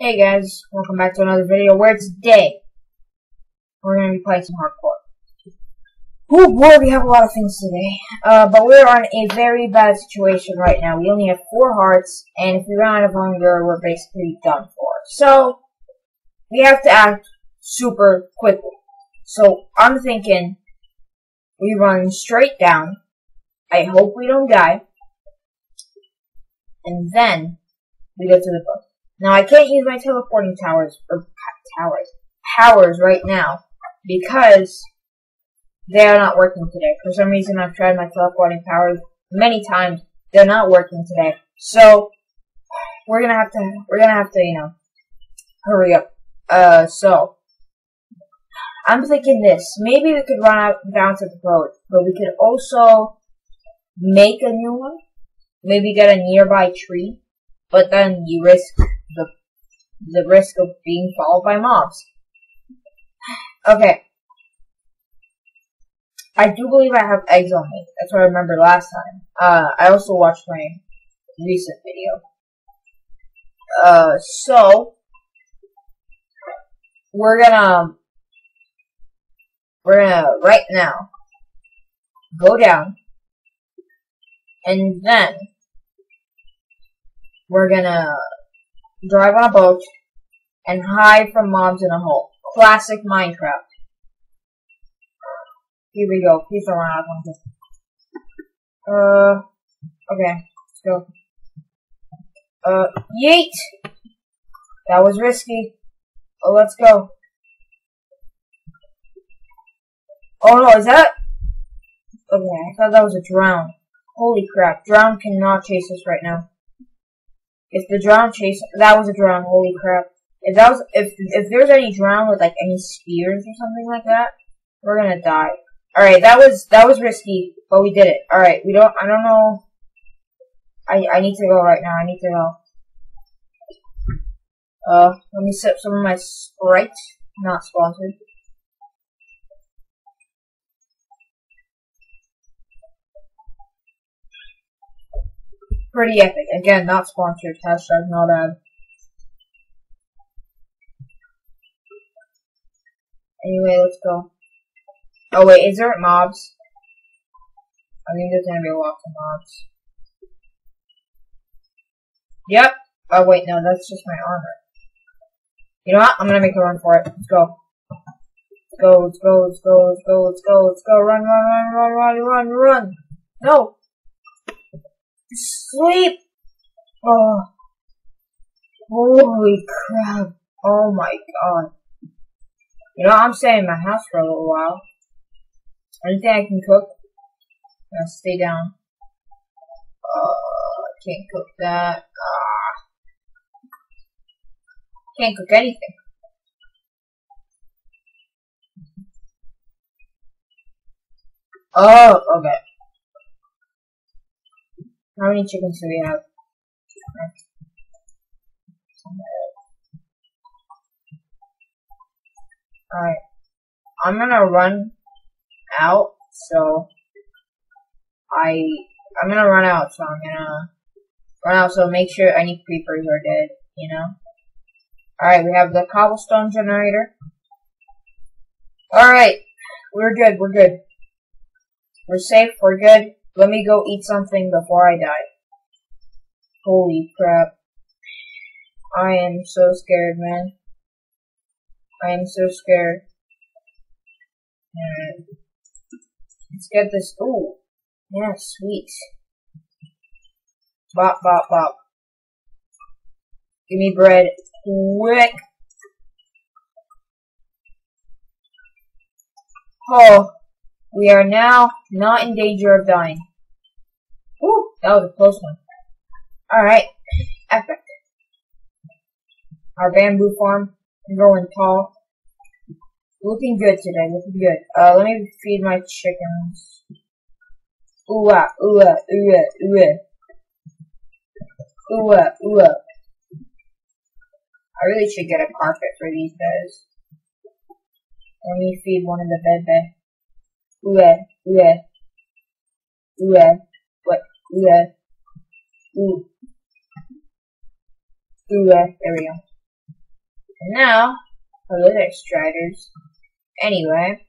Hey guys, welcome back to another video where today we're going to be playing some hardcore. Oh boy, we have a lot of things today. Uh, but we're on a very bad situation right now. We only have four hearts, and if we run out of hunger, we're basically done for. So, we have to act super quickly. So, I'm thinking we run straight down. I hope we don't die. And then we go to the book. Now I can't use my teleporting towers or towers powers right now because they are not working today. For some reason, I've tried my teleporting powers many times. They're not working today. So we're gonna have to we're gonna have to you know hurry up. Uh, so I'm thinking this. Maybe we could run out down to the road, but we could also make a new one. Maybe get a nearby tree, but then you risk the the risk of being followed by mobs. Okay. I do believe I have eggs on me. That's what I remember last time. Uh, I also watched my recent video. Uh, so, we're gonna, we're gonna, right now, go down, and then, we're gonna drive on a boat, and hide from mobs in a hole. Classic Minecraft. Here we go. Please don't run out of Uh, okay. Let's go. Uh, yeet! That was risky. Oh, let's go. Oh no, is that? Okay, I thought that was a drown. Holy crap, drown cannot chase us right now. If the drown chase, that was a drown, holy crap. If that was, if, if there's any drown with like any spears or something like that, we're gonna die. Alright, that was, that was risky, but we did it. Alright, we don't, I don't know. I, I need to go right now, I need to go. Uh, let me sip some of my Sprite. Not sponsored. Pretty epic. Again, not sponsored. Hashtag not ad. Anyway, let's go. Oh wait, is there mobs? I think there's gonna be lots of mobs. Yep. Oh wait, no, that's just my armor. You know what? I'm gonna make a run for it. Let's go. Let's go, let's go, let's go, let's go, let's go, let's go. Run, run, run, run, run, run, run. No. Sleep. Oh. Holy crap. Oh my god. You know, I'm staying in my house for a little while. Anything I can cook? Now stay down. Uh, can't cook that. Ah. Can't cook anything. Oh, okay. How many chickens do we have? Alright. I'm gonna run out, so I I'm gonna run out, so I'm gonna run out, so make sure any creepers are dead, you know? Alright, we have the cobblestone generator. Alright, we're good, we're good. We're safe, we're good. Let me go eat something before I die. Holy crap. I am so scared, man. I am so scared. Alright. Let's get this. Ooh. Yeah, sweet. Bop, bop, bop. Give me bread. Quick. Oh. We are now not in danger of dying. That was a close one. Alright. Epic. Our bamboo farm growing tall. Looking good today, looking good. Uh, let me feed my chickens. Ooh ah, ooh ah, ooh ah, ooh ah. Ooh ah, ooh ah. I really should get a carpet for these guys. Let me feed one of the bed bed. Ooh ah, ooh ah. Ooh ah. What? Ooh ah. Ooh. Ooh ah, there we go. And now, for extractors. Anyway,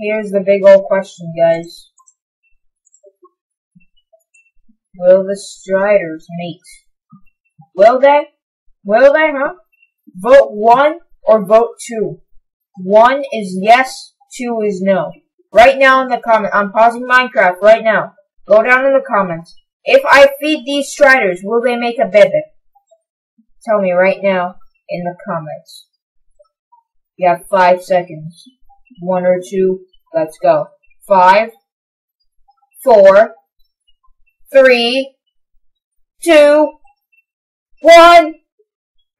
here's the big old question, guys. Will the Striders mate? Will they? Will they, huh? Vote 1 or vote 2. 1 is yes, 2 is no. Right now in the comment, I'm pausing Minecraft right now. Go down in the comments. If I feed these Striders, will they make a baby? Tell me right now in the comments. You have five seconds. One or two. Let's go. Five, four, three, two, one.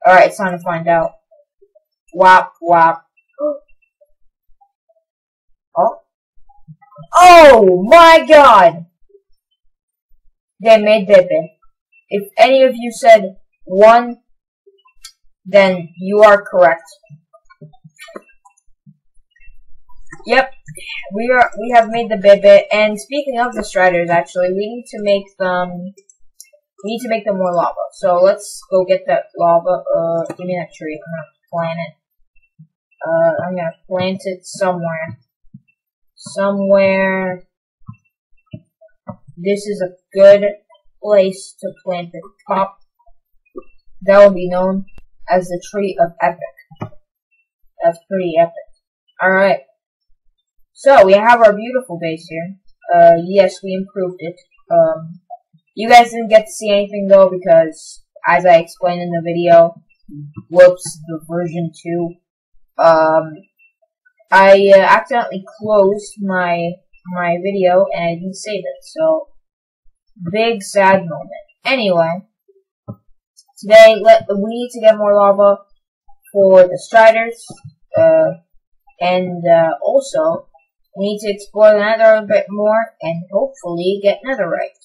Alright, it's time to find out. Wop, wop. Oh. Oh my god! They made Bebe. If any of you said one, then you are correct. Yep, we are. We have made the Bebe. And speaking of the Striders, actually, we need to make them. We need to make them more lava. So let's go get that lava. Uh, give me that tree. I'm gonna plant it. Uh, I'm gonna plant it somewhere. Somewhere. This is a good place to plant the top. That will be known as the Tree of Epic. That's pretty epic. Alright. So, we have our beautiful base here. Uh, yes, we improved it. Um, you guys didn't get to see anything though because, as I explained in the video, whoops, the version 2, um, I uh, accidentally closed my my video and I didn't save it, so big sad moment. Anyway, today let we need to get more lava for the Striders, uh, and uh, also we need to explore the nether a bit more and hopefully get netherite.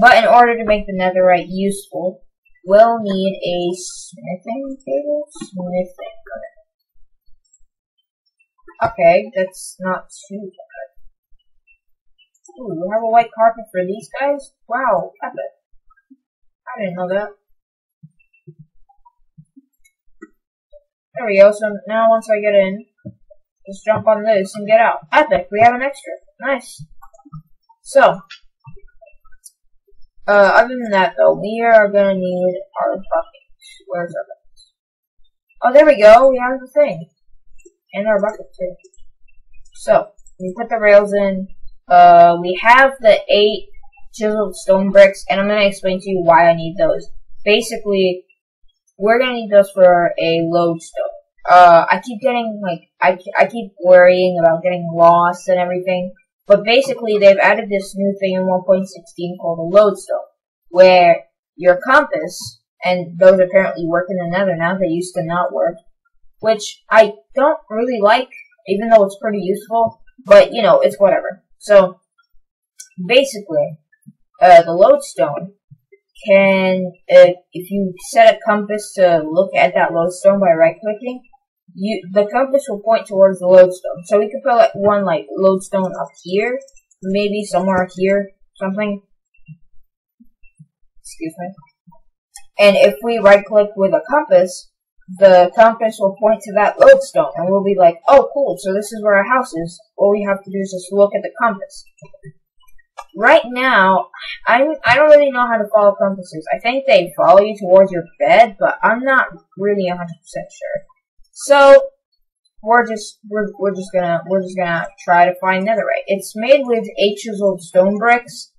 But in order to make the netherite useful, we'll need a smithing table? Smithing. Okay, that's not too bad. Ooh, we have a white carpet for these guys? Wow, epic. I didn't know that. There we go, so now once I get in, just jump on this and get out. Epic, we have an extra. Nice. So, uh, other than that though, we are gonna need our bucket. Where's our bucket? Oh, there we go, we have the thing. And our bucket too. So, we put the rails in, uh, we have the eight chiseled stone bricks, and I'm gonna explain to you why I need those. Basically, we're gonna need those for a lodestone. Uh, I keep getting, like, I, I keep worrying about getting lost and everything, but basically they've added this new thing in 1.16 called a lodestone, where your compass, and those apparently work in the nether now, they used to not work, which I don't really like, even though it's pretty useful, but, you know, it's whatever. So, basically, uh, the lodestone can, uh, if you set a compass to look at that lodestone by right-clicking, you the compass will point towards the lodestone. So we could put like one like lodestone up here, maybe somewhere here, something. Excuse me. And if we right-click with a compass, the compass will point to that lodestone, and we'll be like, oh, cool, so this is where our house is. All we have to do is just look at the compass. Right now, I'm, I don't really know how to follow compasses. I think they follow you towards your bed, but I'm not really 100% sure. So, we're just, we're, we're just gonna, we're just gonna try to find netherite. It's made with eight chiseled stone bricks,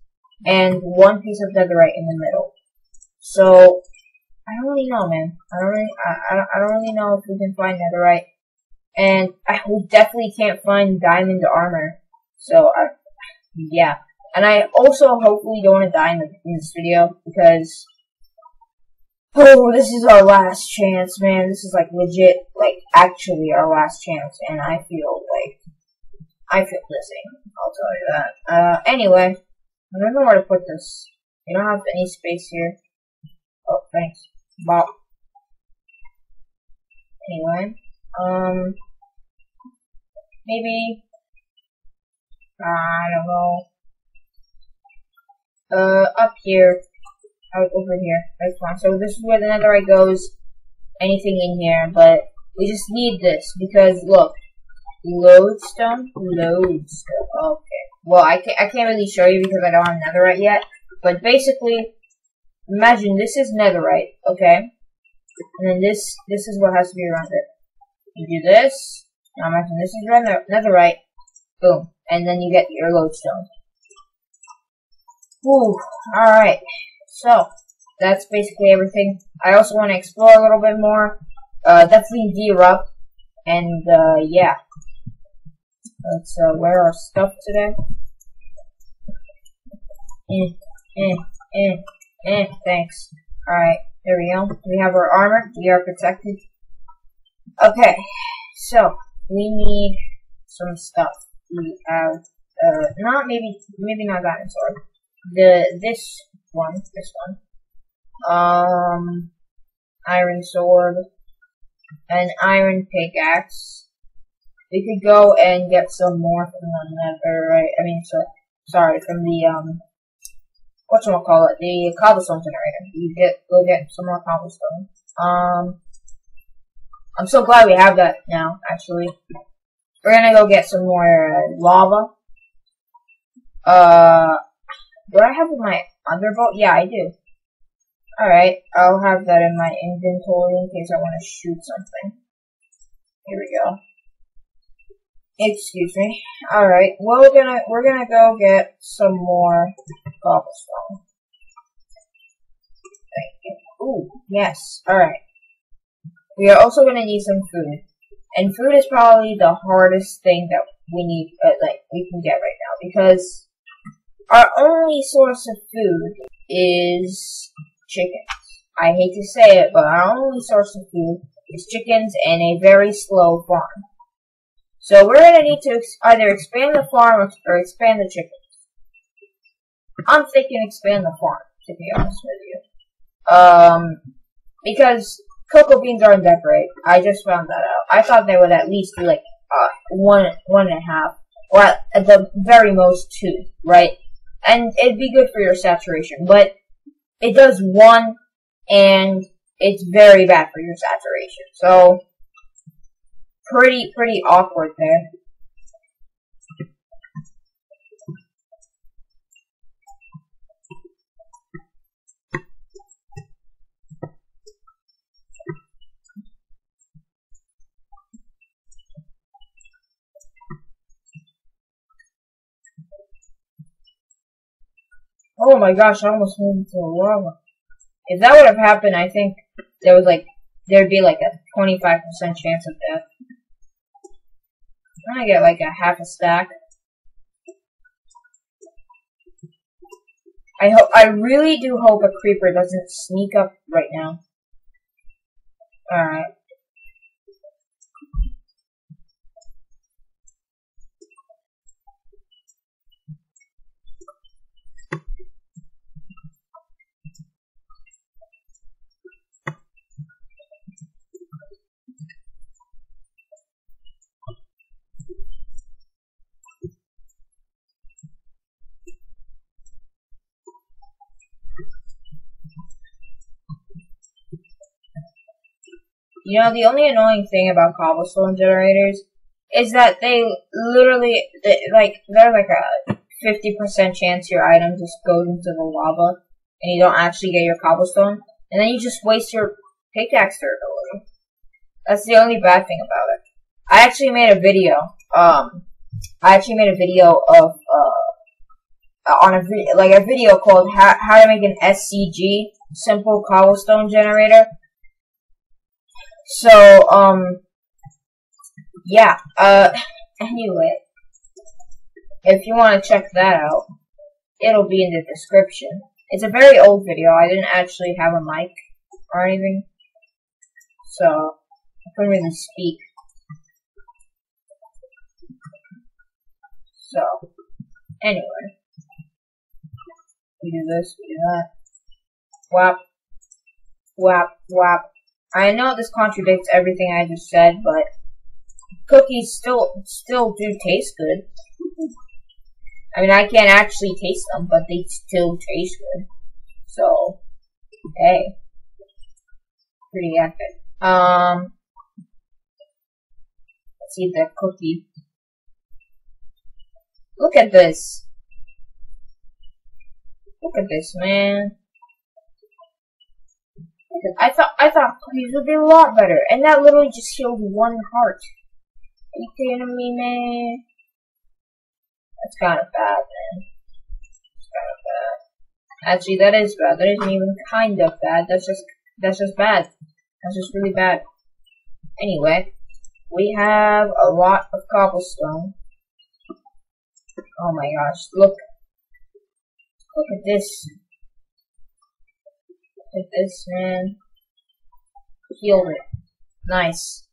and one piece of netherite in the middle. So, I don't really know, man. I don't really, I, I, don't, really know if we can find netherite. And I, we definitely can't find diamond armor. So, I, yeah. And I also hopefully don't want to die in, the, in this video, because, oh, this is our last chance, man. This is like legit, like actually our last chance, and I feel like, I feel missing. I'll tell you that. Uh, anyway, I don't know where to put this. You don't have any space here. Oh, thanks. Bob. Anyway, um, maybe, I don't know. Uh, up here. Out over here. That's fine. So this is where the netherite goes. Anything in here, but we just need this because look, lodestone, lodestone. Okay. Well, I can't, I can't really show you because I don't have netherite yet. But basically, imagine this is netherite, okay? And then this, this is what has to be around it. You do this. Now imagine this is nether, netherite. Boom. And then you get your lodestone. Whew. Alright. So, that's basically everything. I also want to explore a little bit more. Uh, definitely gear up. And, uh, yeah. Let's, uh, wear our stuff today. Eh, eh, eh, eh, thanks. Alright, there we go. We have our armor. We are protected. Okay, so, we need some stuff. We have, uh, not maybe, maybe not diamond sword. The, this one, this one. Um, iron sword, an iron pickaxe. We could go and get some more from the nether, right? I mean, so, sorry, from the, um, whatchamacallit, the cobblestone generator. You get, go get some more cobblestone. Um, I'm so glad we have that now, actually. We're gonna go get some more uh, lava. Uh, do I have my underbolt? Yeah, I do. Alright, I'll have that in my inventory in case I want to shoot something. Here we go. Excuse me. Alright, well, we're gonna we're gonna go get some more cobblestone. Ooh, yes. Alright. We are also gonna need some food. And food is probably the hardest thing that we need, uh, like, we can get right now. Because our only source of food is chickens. I hate to say it, but our only source of food is chickens and a very slow farm. So we're gonna need to ex either expand the farm or, expand the chickens. I'm thinking expand the farm, to be honest with you. Um, because cocoa beans aren't that great. I just found that out. I thought they would at least be like uh, one, one and a half, or at the very most two, right? And it'd be good for your saturation, but it does one, and it's very bad for your saturation. So, pretty, pretty awkward there. Oh my gosh, I almost moved into lava. If that would have happened, I think there was like, there'd be like a 25% chance of death. I'm gonna get like a half a stack. I hope, I really do hope a creeper doesn't sneak up right now. Alright. You know, the only annoying thing about cobblestone generators is that they literally, they, like, they're like a 50% chance your item just goes into the lava and you don't actually get your cobblestone. And then you just waste your pickaxe durability. That's the only bad thing about it. I actually made a video, um, I actually made a video of, uh, on a like a video called how, how to make an SCG, simple cobblestone generator. So, um, yeah, uh, anyway, if you want to check that out, it'll be in the description. It's a very old video, I didn't actually have a mic or anything, so I couldn't really speak. So, anyway, we do this, we do that, whap, whap, whap, I know this contradicts everything I just said, but cookies still still do taste good. I mean, I can't actually taste them, but they still taste good. So, hey. Pretty epic. Um, let's eat the cookie. Look at this. Look at this, man. I thought I thought cookies would be a lot better, and that literally just healed one heart. Are you kidding me, man? That's kind of bad, man. That's kind of bad. Actually, that is bad. That isn't even kind of bad. That's just that's just bad. That's just really bad. Anyway, we have a lot of cobblestone. Oh my gosh, look. Look at this. Look this, man. Healed it. Nice.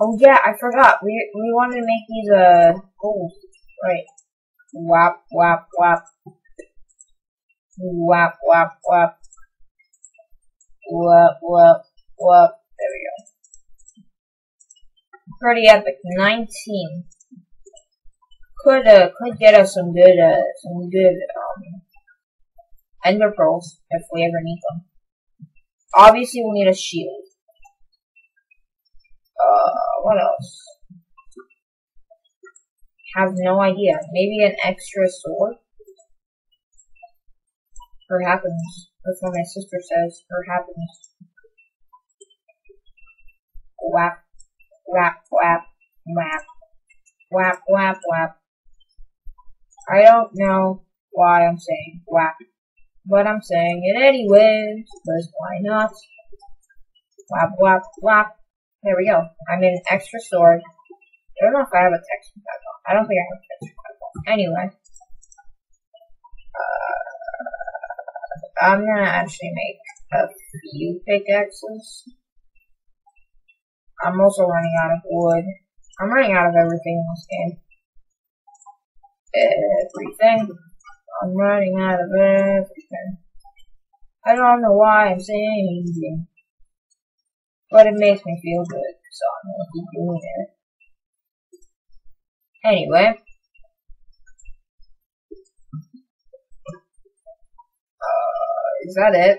Oh yeah, I forgot. We we wanted to make these uh gold. Right. Wap wap wap. Wap wap wap. Wap wap wap. There we go. Pretty epic. Nineteen could uh, could get us some good uh, some good um, ender pearls if we ever need them. Obviously, we need a shield. Uh, what else? Have no idea. Maybe an extra sword. For happiness. That's what my sister says. For happiness. Whap, whap, whap, whap, whap, whap, whap. I don't know why I'm saying whack, but I'm saying it anyways, because why not? Wap, wap, wap. There we go. I'm an extra sword. I don't know if I have a texture pack on. I don't think I have a texture pack on. Anyway. Uh, I'm gonna actually make a few pickaxes. I'm also running out of wood. I'm running out of everything in this game everything. I'm running out of everything. I don't know why I'm saying anything. But it makes me feel good, so I'm gonna keep doing it. Anyway. Uh, is that it?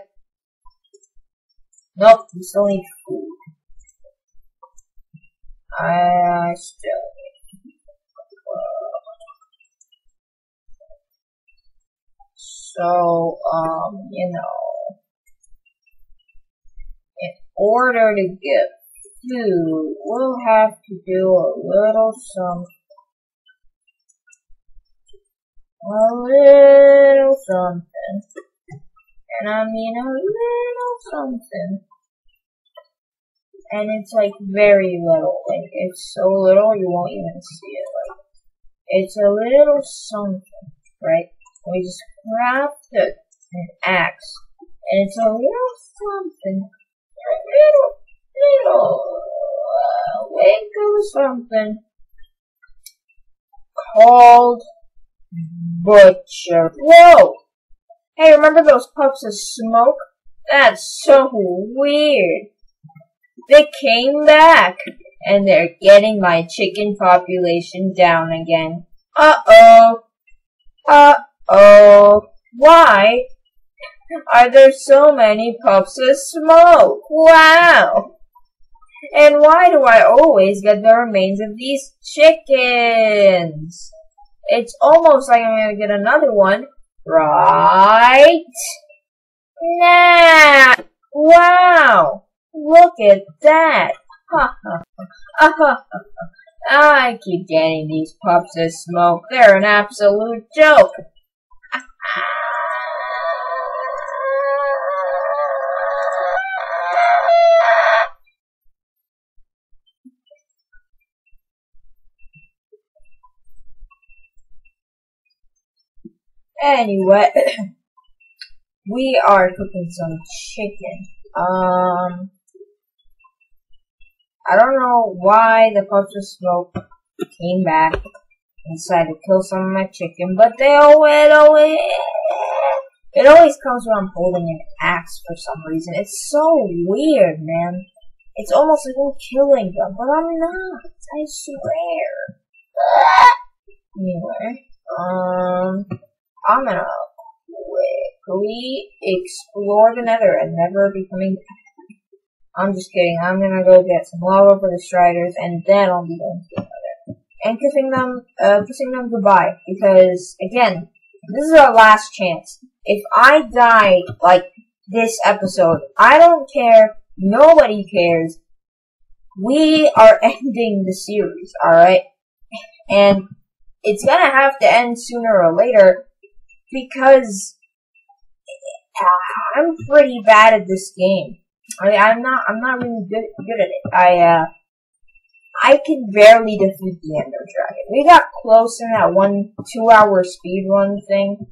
Nope, we still need food. I still So, um, you know, in order to get food, we'll have to do a little something. A little something. And I mean a little something. And it's like very little. Like it's so little you won't even see it. Like it's a little something, right? We just crafted an axe. And it's a little something. A little, little uh, winkle something called Butcher. Whoa! Hey, remember those puffs of smoke? That's so weird. They came back, and they're getting my chicken population down again. Uh-oh. Uh Oh, why are there so many puffs of smoke? Wow! And why do I always get the remains of these chickens? It's almost like I'm gonna get another one. Right? Nah! Wow! Look at that! Ha ha ha. I keep getting these puffs of smoke. They're an absolute joke. Anyway, we are cooking some chicken. Um, I don't know why the of smoke came back and decided to kill some of my chicken, but they always, always, it always comes when I'm holding an axe for some reason. It's so weird, man. It's almost like I'm killing them, but I'm not. I swear. Anyway. Um, I'm gonna quickly explore the nether and never be coming back. I'm just kidding. I'm gonna go get some lava for the striders and then I'll be nether. And kissing them, uh, kissing them goodbye. Because, again, this is our last chance. If I die, like, this episode, I don't care. Nobody cares. We are ending the series, alright? And it's gonna have to end sooner or later because I'm pretty bad at this game. I mean, I'm not, I'm not really good, good at it. I, uh, I can barely defeat the Ender Dragon. We got close in that one, two hour speed run thing,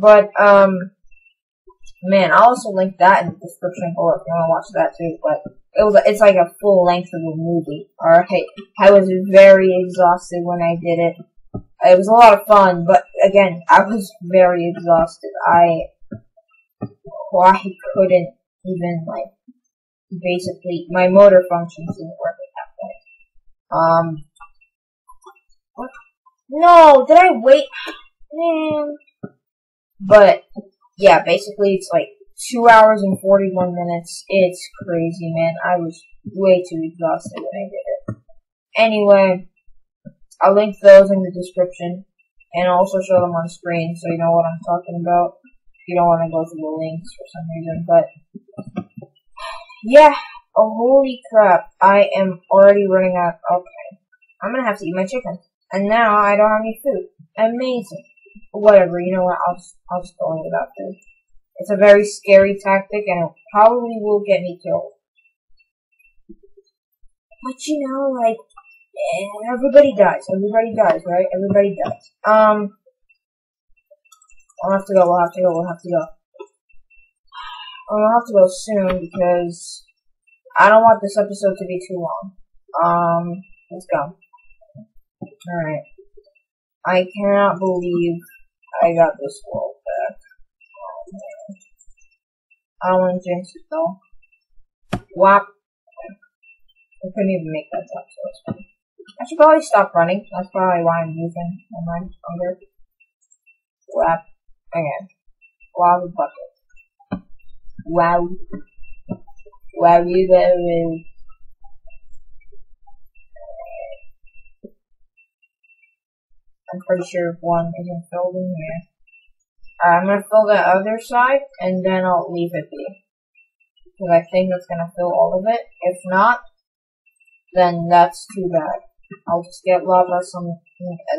but, um, man, I'll also link that in the description below if you want to watch that too, but it was, it's like a full length of a movie, alright? I was very exhausted when I did it. It was a lot of fun, but again, I was very exhausted. I, I couldn't even, like, basically, my motor functions didn't work. Um, what? No, did I wait? Man. But, yeah, basically it's like two hours and 41 minutes. It's crazy, man. I was way too exhausted when I did it. Anyway, I'll link those in the description and also show them on screen so you know what I'm talking about. If you don't want to go through the links for some reason, but yeah. Oh, holy crap. I am already running out. Okay. I'm gonna have to eat my chicken. And now I don't have any food. Amazing. Whatever, you know what, I'll just, I'll just go without food. It's a very scary tactic and it probably will get me killed. But you know, like, everybody dies. Everybody dies, right? Everybody dies. Um, I'll have to go. We'll have to go. We'll have to go. We'll have to go soon because I don't want this episode to be too long. Um, let's go. Alright. I cannot believe I got this world back. I don't want to jinx it though. Whap. I couldn't even make that sound, so. I should probably stop running. That's probably why I'm losing my hunger. Whap. Again. Wow, bucket. Wow. Wow, you better I'm pretty sure one isn't filled in here. I'm gonna fill the other side, and then I'll leave it be. Because I think it's gonna fill all of it. If not, then that's too bad. I'll just get lava some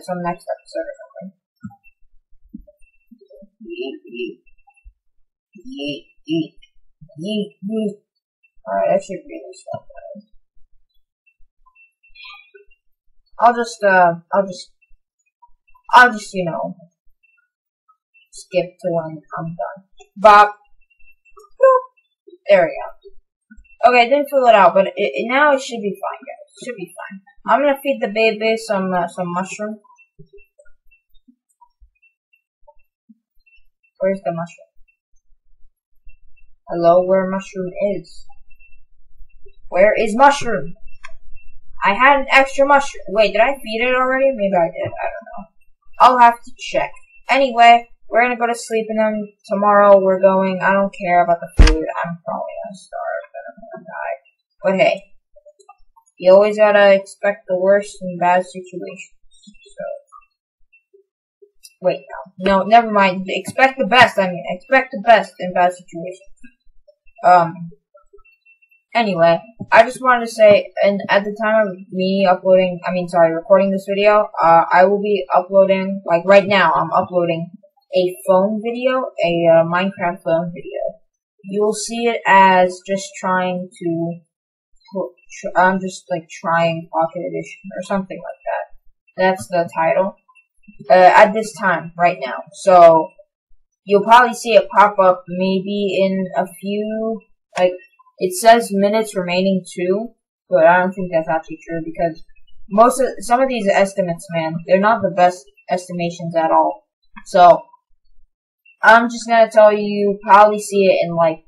some next episode or something. Yeet, yeet. Yeet, yeet. Yeet, yeet. Alright, that should be this. I'll just, uh, I'll just, I'll just, you know, skip to when I'm done. Bop. There we go. Okay, I didn't fill it out, but it, it, now it should be fine, guys. It should be fine. I'm gonna feed the baby some uh, some mushroom. Where's the mushroom? Hello, where mushroom is? Where is mushroom? I had an extra mushroom. Wait, did I feed it already? Maybe I did. I don't know. I'll have to check. Anyway, we're gonna go to sleep and then tomorrow we're going. I don't care about the food. I'm probably gonna starve. I don't wanna die. But hey, you always gotta expect the worst in bad situations. So, wait, no, no, never mind. Expect the best. I mean, expect the best in bad situations. Um. Anyway, I just wanted to say, and at the time of me uploading, I mean, sorry, recording this video, uh, I will be uploading, like right now, I'm uploading a phone video, a uh, Minecraft phone video. You will see it as just trying to I'm just like trying Pocket Edition or something like that. That's the title. Uh, at this time, right now. So, you'll probably see it pop up maybe in a few, like, it says minutes remaining two, but I don't think that's actually true because most of, some of these estimates, man, they're not the best estimations at all. So, I'm just gonna tell you, probably see it in like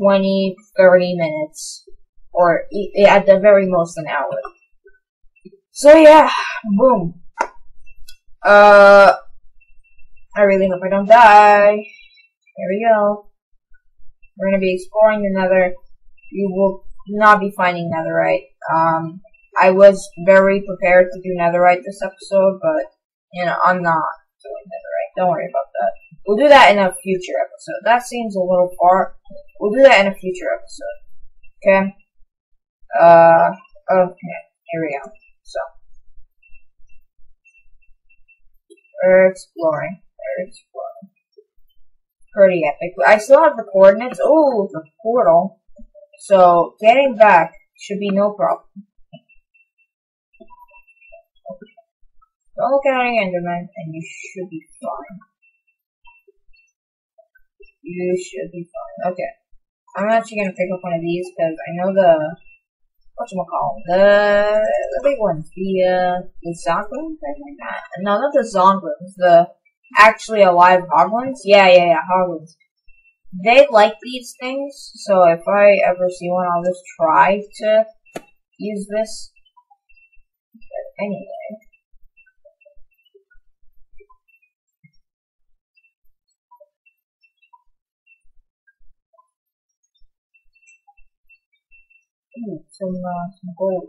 20, 30 minutes or at the very most an hour. So yeah, boom. Uh, I really hope I don't die. Here we go. We're gonna be exploring another. You will not be finding netherite. Um, I was very prepared to do netherite this episode, but, you know, I'm not doing netherite. Don't worry about that. We'll do that in a future episode. That seems a little far. We'll do that in a future episode. Okay? Uh, okay. Here we go. So. We're exploring. We're exploring. Pretty epic. I still have the coordinates. Oh, the portal. So, getting back should be no problem. Don't look at any Enderman, and you should be fine. You should be fine. Okay. I'm actually gonna pick up one of these, because I know the whatchamacallit, the, the big ones, the, uh, the Zonglins, I think. No, not the Zonglins, the actually alive Hoglins? Yeah, yeah, yeah, Hoglins. They like these things, so if I ever see one, I'll just try to use this. But anyway. Ooh, some, uh, some gold.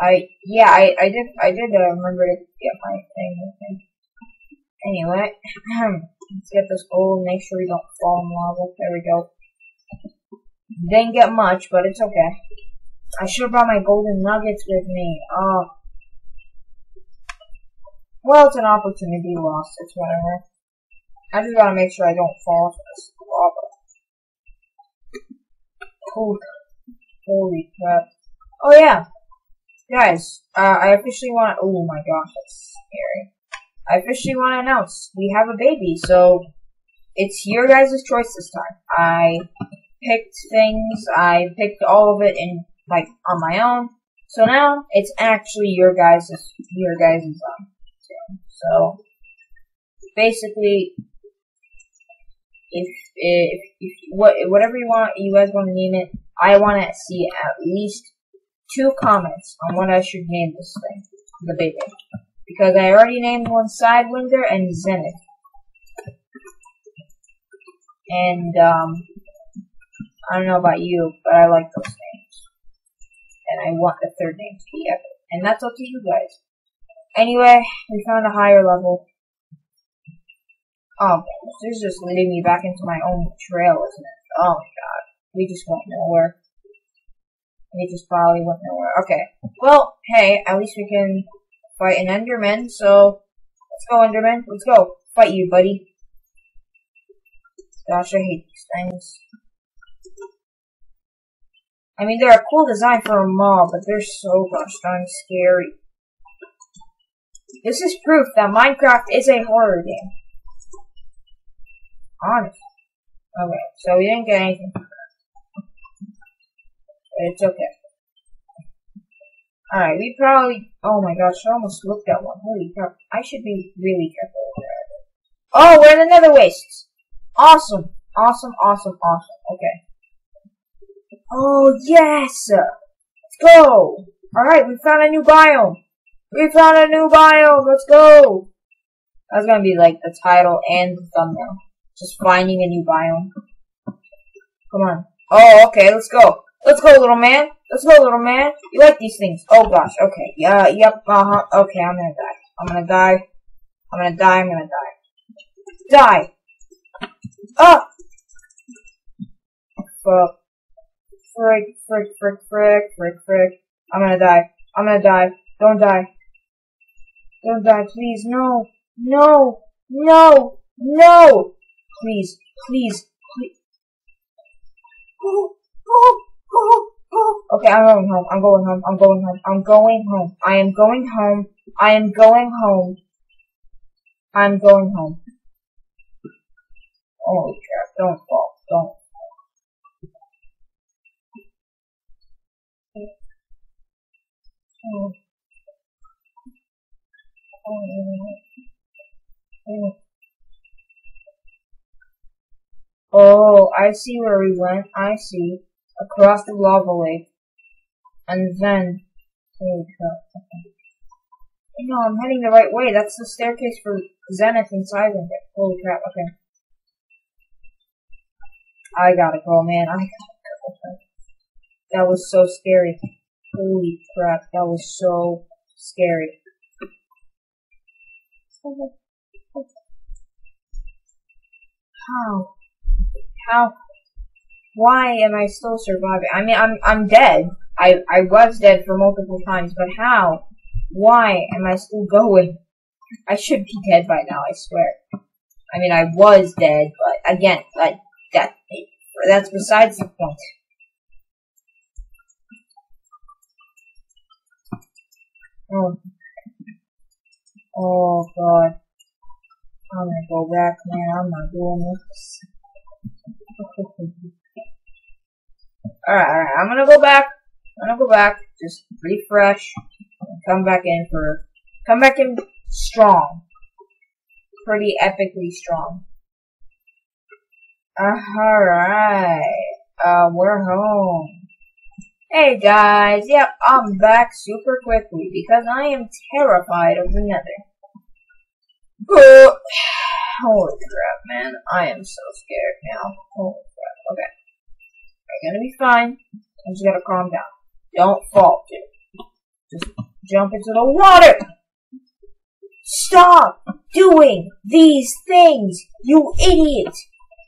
I, yeah, I, I did, I did, uh, remember to get my thing, okay. Anyway, let's get this gold, make sure we don't fall in lava, there we go. Didn't get much, but it's okay. I should have brought my golden nuggets with me, oh. Well, it's an opportunity lost, it's whatever. I just gotta make sure I don't fall into this lava. Cool. Holy crap. Oh yeah. Guys, uh, I officially want oh my gosh, that's scary. I officially want to announce, we have a baby, so it's your guys' choice this time. I picked things, I picked all of it in, like, on my own, so now it's actually your guys' your guys' um, so, basically, if, if, if, what, whatever you want, you guys want to name it, I want to see at least two comments on what I should name this thing, the baby. Because I already named one Sidewinder and Zenith. And, um, I don't know about you, but I like those names. And I want the third name to be epic. And that's up to you guys. Anyway, we found a higher level. Oh, this is just leading me back into my own trail, isn't it? Oh my god. We just went nowhere. We just probably went nowhere. Okay. Well, hey, at least we can fight an Enderman, so let's go, Enderman. Let's go. Fight you, buddy. Gosh, I hate these things. I mean, they're a cool design for a mob, but they're so gosh darn scary. This is proof that Minecraft is a horror game. Honest. Okay, so we didn't get anything it's okay. Alright, we probably, oh my gosh, I almost looked at one. Holy crap. I should be really careful with that. Oh, we're in the nether wastes. Awesome. Awesome, awesome, awesome. Okay. Oh, yes! Let's go! Alright, we found a new biome. We found a new biome. Let's go! That's gonna be like the title and the thumbnail. Just finding a new biome. Come on. Oh, okay, let's go. Let's go, little man. Let's go, little man. You like these things. Oh, gosh. Okay. Yeah, yep. Uh-huh. Okay, I'm gonna die. I'm gonna die. I'm gonna die. I'm gonna die. Die! Ah! Fuck. Frick, frick, frick, frick, frick, frick. I'm gonna die. I'm gonna die. Don't die. Don't die, please. No. No. No. No. Please. Please. Please. Oh. Oh. Okay, I'm going home. I'm going home. I'm going home. I'm going home. I am going home. I am going home. I'm going home. Oh crap, don't fall. Don't fall. Oh, I see where we went. I see across the lava lake, and then, holy crap, No, I'm heading the right way. That's the staircase for Zenith inside and Silent. Holy crap, okay. I gotta go, man. I gotta go. That was so scary. Holy crap, that was so scary. How? How? Why am I still surviving? I mean, I'm I'm dead. I I was dead for multiple times, but how? Why am I still going? I should be dead by now. I swear. I mean, I was dead, but again, but that that's besides the point. Oh. Oh god. I'm gonna go back, man. I'm not doing this. alright, alright. I'm gonna go back. I'm gonna go back. Just refresh. and Come back in for. Come back in strong. Pretty epically strong. Alright. Uh, we're home. Hey guys, yep, I'm back super quickly because I am terrified of the nether. holy crap, man. I am so scared now. Holy crap. Okay. You're gonna be fine. I'm just gonna calm down. Don't fall, dude. Just jump into the water! Stop doing these things, you idiot!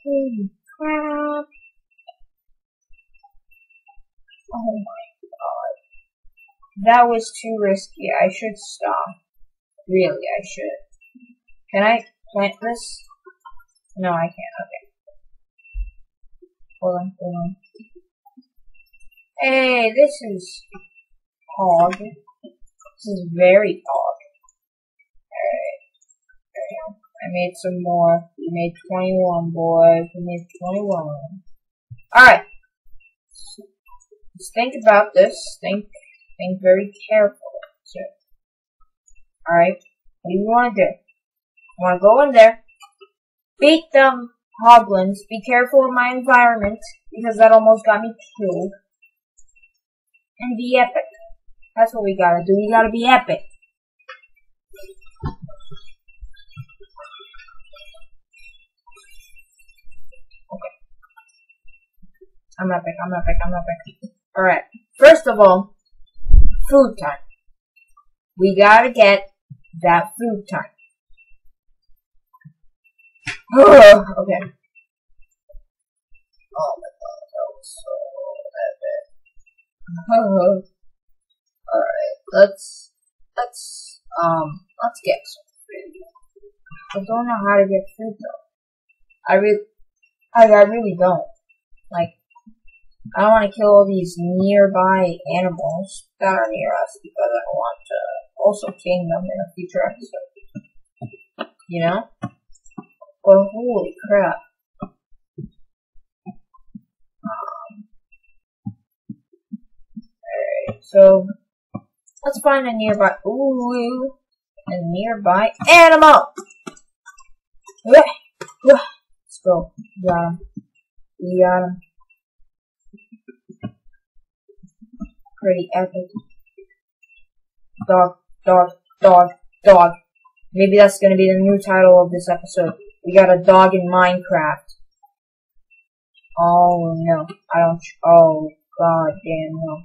Holy crap. Oh my god. That was too risky. I should stop. Really, I should. Can I plant this? No, I can't. Okay. Hold on, hold on. Hey, this is hog. This is very odd. Alright. Eh, I made some more. We made 21, boys. We made 21. Alright. Just think about this. Think, think very carefully. Alright. What do you want to do? I want to go in there, beat them hoglins, be careful of my environment, because that almost got me killed, and be epic. That's what we gotta do. We gotta be epic. Okay. I'm epic, I'm epic, I'm epic. Alright. First of all, food time. We gotta get that food time. okay. Oh my god, that was so Alright, let's, let's, um, let's get some food. I don't know how to get food though. I really, I, I really don't. Like, I don't want to kill all these nearby animals that are near us because I want to also tame them in a future episode. You know? But holy crap. Um, Alright, so let's find a nearby ooh a nearby animal. Let's go. got him. We got him. pretty epic. Dog, dog, dog, dog. Maybe that's gonna be the new title of this episode. We got a dog in Minecraft. Oh no, I don't, oh god damn no.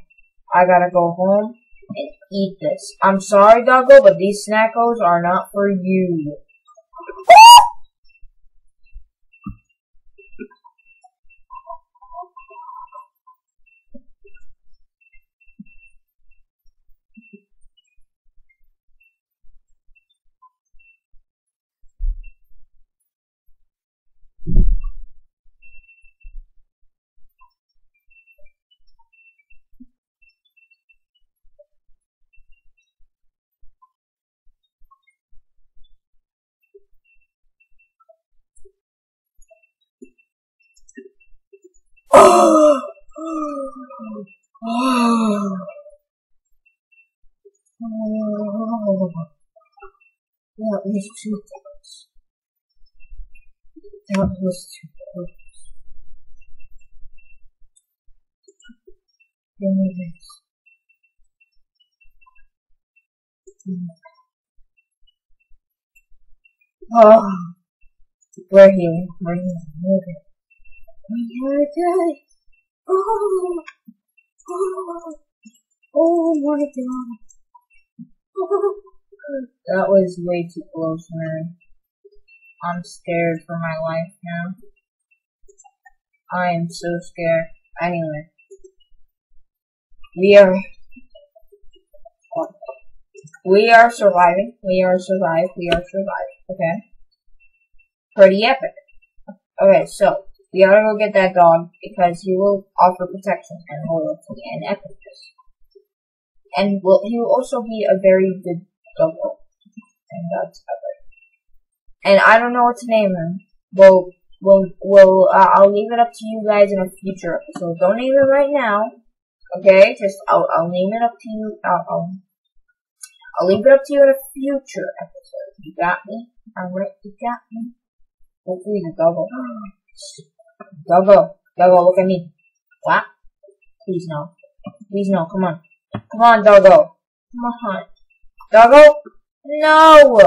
I gotta go home and eat this. I'm sorry, doggo, but these snackos are not for you. Oh! Oh! That was too close. That was too close. Give me this. Oh. We're here. Oh, oh, oh my god. Oh. That was way too close, man. I'm scared for my life now. I am so scared. Anyway. We are... We are surviving. We are surviving. We are surviving. Okay? Pretty epic. Okay, so, we gotta go get that dog because he will offer protection and loyalty and epicness. And will he will also be a very good double. And that's. And I don't know what to name him. Well, well, well, uh, I'll leave it up to you guys in a future episode. Don't name it right now. Okay, just I'll I'll name it up to you. I'll, I'll I'll leave it up to you in a future episode. You got me? Alright, you got me. Hopefully the double. Doggo, Doggo, look at me. What? Please no. Please no. Come on. Come on, Doggo. Come on. Doggo? No!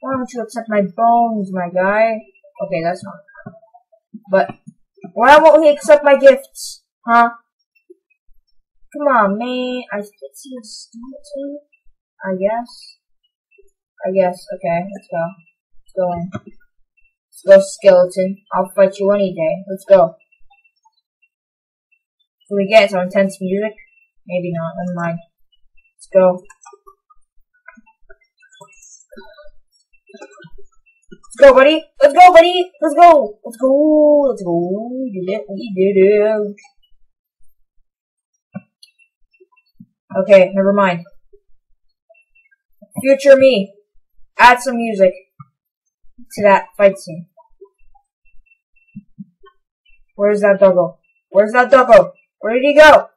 Why don't you accept my bones, my guy? Okay, that's not. But why won't he accept my gifts? Huh? Come on, man. I think see a skeleton. I guess. I guess. Okay, let's go. Let's go in. Go, skeleton. I'll fight you any day. Let's go. Can we get some intense music? Maybe not. Never mind. Let's go. Let's go, buddy. Let's go, buddy. Let's go. Let's go. Let's go. We did it. We did it. Okay, never mind. Future me. Add some music to that fight scene. Where's that doggo? Where's that doggo? Where did he go?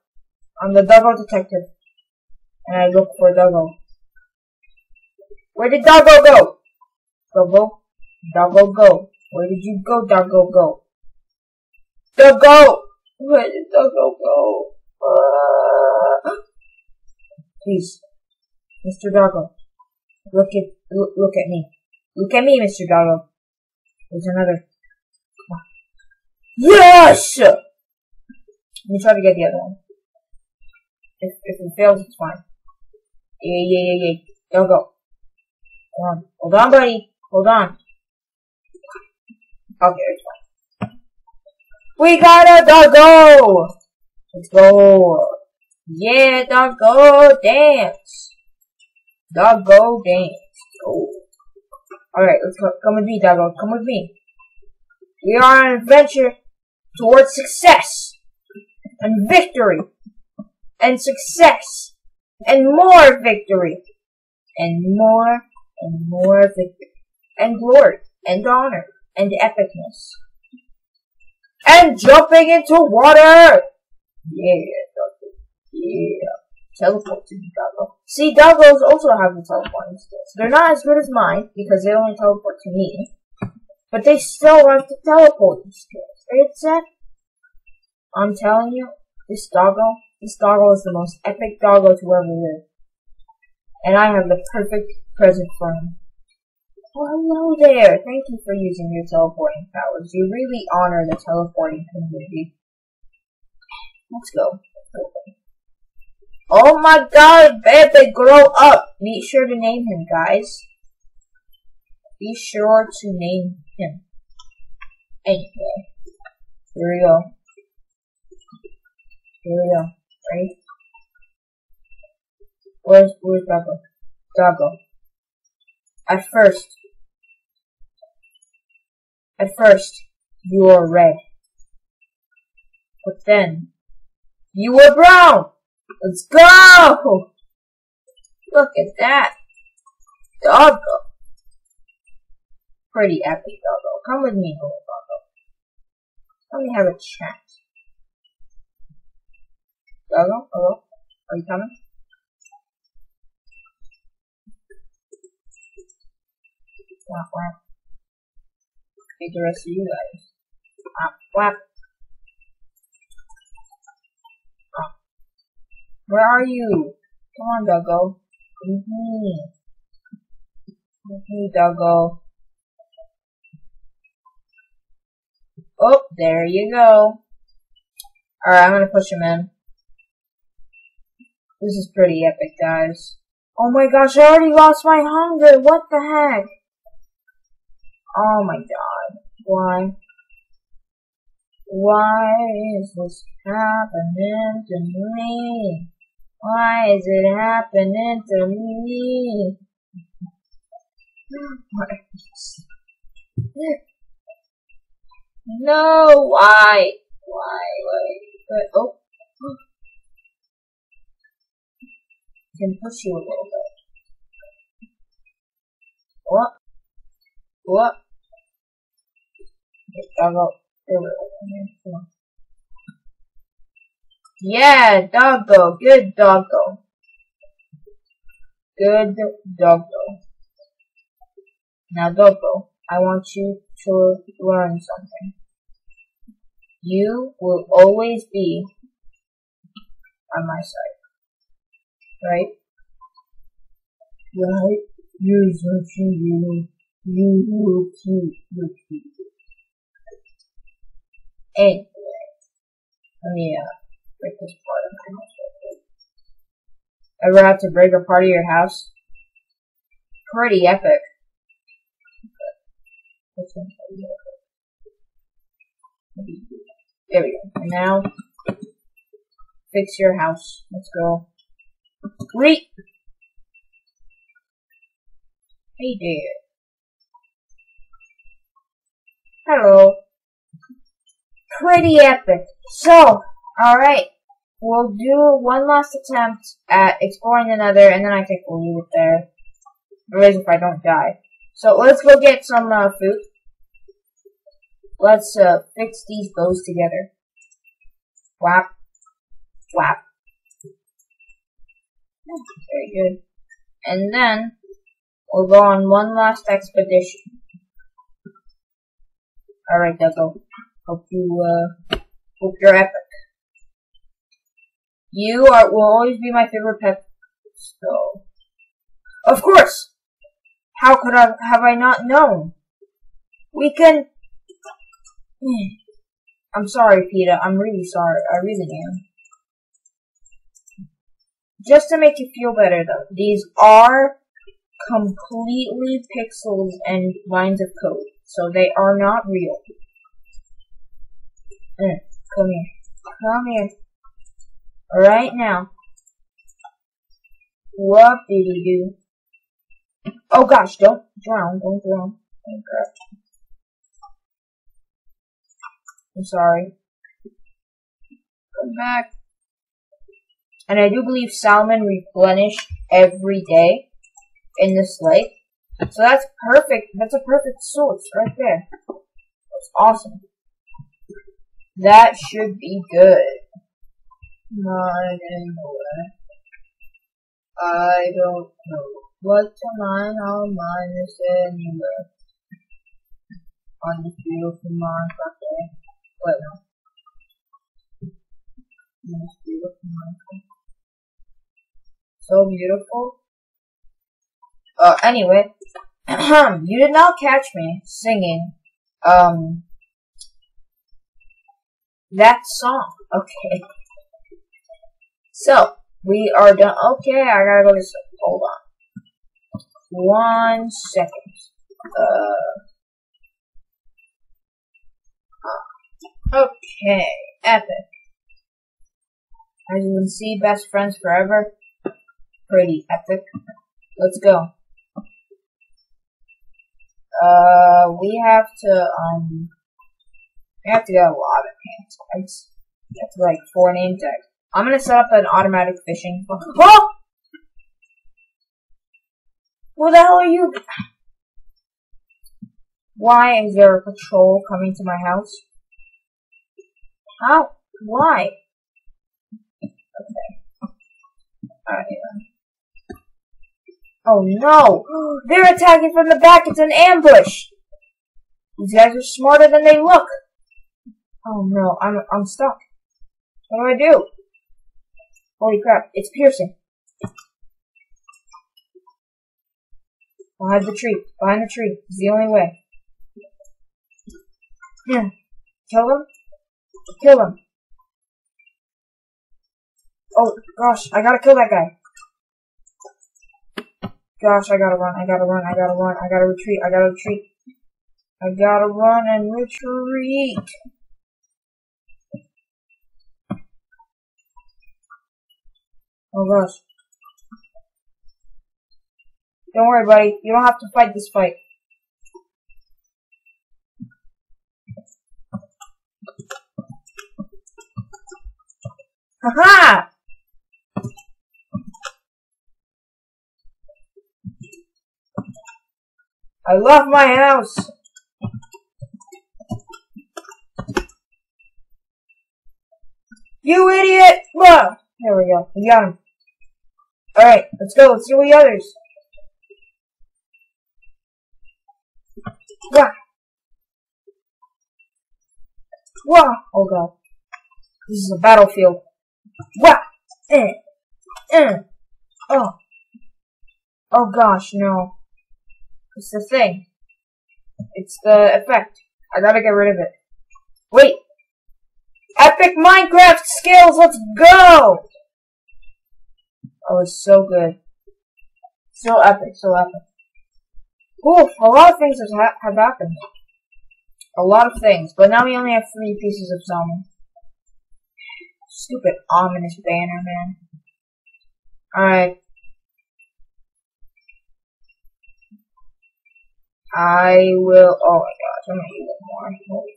I'm the doggo detective. And I look for doggo. Where did doggo go? Doggo? Doggo go. Where did you go, Doggo go? Doggo! Where did Doggo go? Uh... Please, Mr. Doggo, look at look at me. Look at me, Mr. Doggo. There's another. Yes! Let me try to get the other one. If if it fails, it's fine. Yeah, yeah, yeah, yeah. Doggo. Hold on. Hold on, buddy. Hold on. Okay, it's fine. We got a doggo! Let's go. Yeah, doggo dance. Doggo dance. Oh. Alright, let's go. Come with me, doggo. Come with me. We are on an adventure towards success and victory and success and more victory and more and more victory and glory and honor and epicness. And jumping into water! Yeah. Yeah. Teleport to Doggo. See, Doggos also have the teleporting skills. They're not as good as mine, because they only teleport to me. But they still have the teleporting skills. It's it. I'm telling you, this doggo, this doggo is the most epic doggo to ever live. And I have the perfect present for him. Hello there. Thank you for using your teleporting powers. You really honor the teleporting community. Let's go. Oh my god, Pepe, grow up! Be sure to name him, guys. Be sure to name him. Anyway, here we go. Here we go. Ready? Where's, where's Doggo? Doggo. At first, at first, you were red. But then, you were brown! Let's go! Look at that. Doggo. Pretty epic doggo. Come with me, little doggo. Let me have a chat. Doggo, hello? Are you coming? Wah, wah. Hey, the rest of you guys. Wah, wah. Where are you? Come on, Doggo. With me. With me, Doggo. Oh, there you go. Alright, I'm gonna push him in. This is pretty epic, guys. Oh my gosh, I already lost my hunger. What the heck? Oh my god. Why? Why is this happening to me? Why is it happening to me? No, why? Why? Why? oh. Can push you a little bit. What? What? Doggo. Yeah, doggo. Good doggo. Good doggo. Now, doggo, I want you to learn something. You will always be on my side. Right? Right? You're such a you. You will keep repeating. Anyway, let me uh, Ever have to break a part of your house? Pretty epic. There we go. And now, fix your house. Let's go. Wait! Hey there. Hello. Pretty epic. So, alright. We'll do one last attempt at exploring another, and then I think we'll leave it there. Or if I don't die. So let's go get some uh, food. Let's uh, fix these bows together. Whap. Whap. Very good. And then, we'll go on one last expedition. Alright, Devil. Hope you, uh, hope you're epic. You are, will always be my favorite pet, so. Of course! How could I have I not known? We can. I'm sorry, Peter. I'm really sorry. I really am. Just to make you feel better, though, these are completely pixels and lines of code, so they are not real. Mm, come here. Come here. Right now. What did he do? Oh gosh, don't drown, don't drown. Oh, I'm sorry. Come back. And I do believe salmon replenish every day in this lake. So that's perfect. That's a perfect source right there. That's awesome. That should be good. Not anyway. I don't know. What's a mine? How mine is anywhere? On the field from Minecraft. Eh? Wait, no. Field from Minecraft. So beautiful. Uh, anyway, you did not catch me singing, um, that song. Okay. So, we are done. Okay, I gotta go to sleep. Hold on. One second. Uh, okay, epic. As you can see, best friends forever. Pretty epic. Let's go. Uh, we have to, um, we have to get a lot of name tags. That's like four name tags. I'm gonna set up an automatic fishing. Oh! The hell are you? Why is there a patrol coming to my house? How? Why? Okay. Alright Oh no! They're attacking from the back! It's an ambush! These guys are smarter than they look! Oh no, I'm, I'm stuck. What do I do? Holy crap, it's piercing. Behind the tree. Behind the tree. It's the only way. Yeah. Kill him? Kill him. Oh, gosh, I gotta kill that guy. Gosh, I gotta run, I gotta run, I gotta run, I gotta retreat, I gotta retreat. I gotta run and retreat. Oh gosh. Don't worry, buddy. You don't have to fight this fight. Haha! I love my house! You idiot! Whoa! There we go. We got him. Alright, let's go. Let's see what the others. Wah! Wah! Oh god. This is a battlefield. Wah! Eh! Eh! Oh! Oh gosh, no. It's the thing. It's the effect. I gotta get rid of it. Wait! Epic Minecraft skills, let's go! Oh, it's so good. So epic, so epic. Cool, a lot of things have, ha have happened. A lot of things, but now we only have three pieces of salmon. Stupid ominous banner, man. Alright. I will, oh my gosh, I'm gonna use it more. Holy.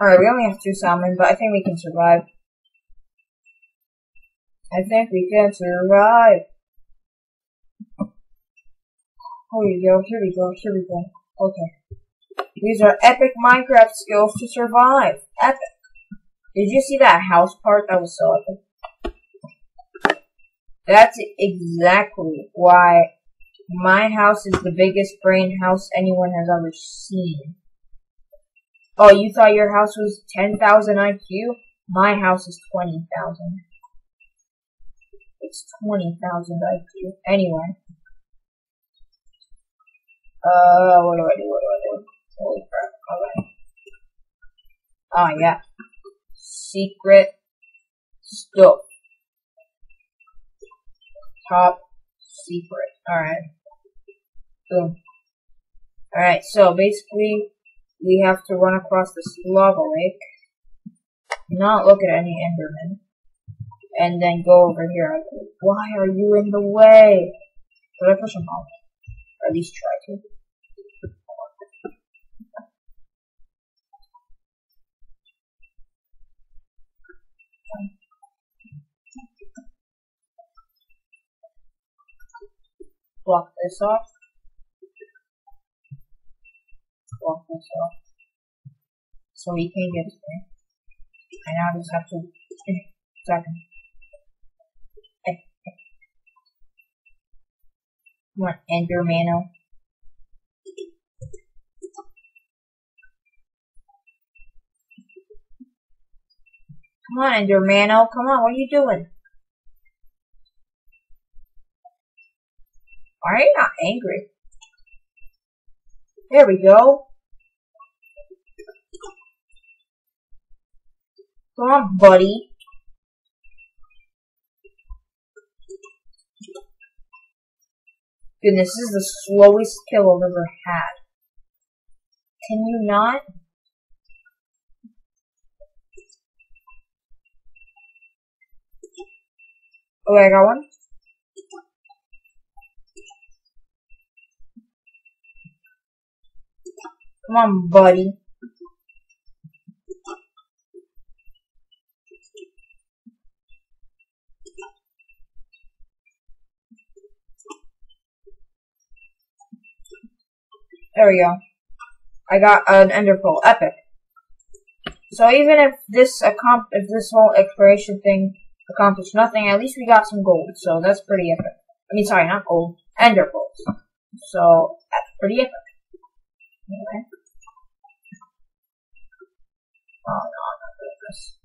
Alright, we only have two salmon, but I think we can survive. I think we can survive. Here we go, here we go, here we go. Okay. These are epic Minecraft skills to survive. Epic. Did you see that house part? That was so epic. That's exactly why my house is the biggest brain house anyone has ever seen. Oh, you thought your house was 10,000 IQ? My house is 20,000. It's 20,000 IQ. Anyway. Uh, what do I do? What do I do? Holy crap. Okay. Oh, yeah. Secret stuff. Top secret. Alright. Boom. Alright, so basically, we have to run across this lava lake, not look at any Enderman, and then go over here. Why are you in the way? Did I push him off? Or at least try to. Block this off. block this off. So he can get there. And I just have to second. Come on, Ender Mano. Come on, Ender Mano. Come on, what are you doing? Why are you not angry? There we go. Come on, buddy. Goodness, this is the slowest kill I've ever had. Can you not? Okay, I got one. Come on, buddy. There we go. I got an ender pearl. Epic. So even if this if this whole exploration thing accomplished nothing, at least we got some gold. So that's pretty epic. I mean, sorry, not gold. Ender pearls. So that's pretty epic. Anyway. Oh no, I'm not doing this.